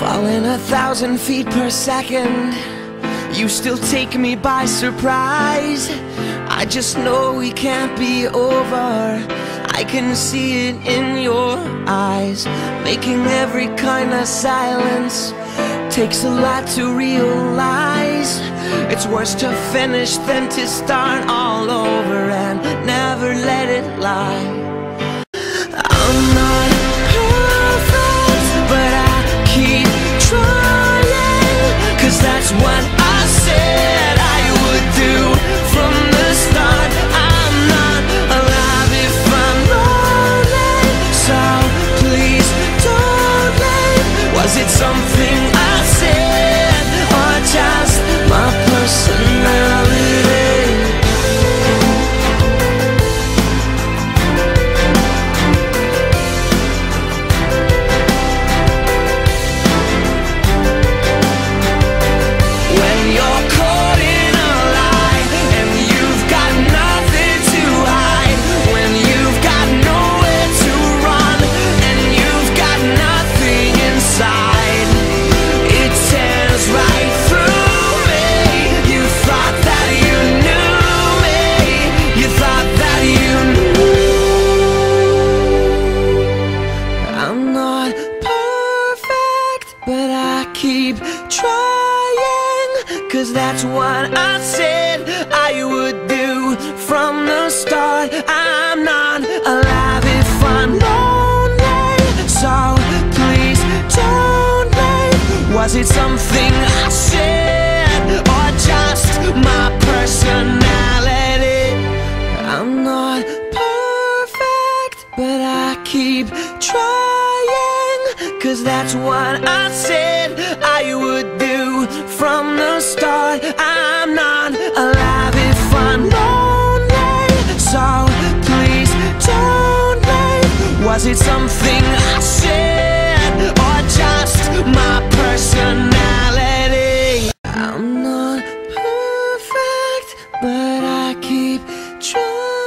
Falling a thousand feet per second. You still take me by surprise. I just know we can't be over. I can see it in your eyes Making every kind of silence Takes a lot to realize. It's worse to finish than to start all over And never let it lie what I said I would do from the start. I'm not alive if I'm lonely So please don't leave Was it something I said Cause that's what I said I would do from the start. I'm not alive if I'm lonely. So please don't leave. Was it something I said or just my personality? I'm not perfect, but I keep trying. Cause that's what I said I would do it something I said or just my personality? I'm not perfect, but I keep trying.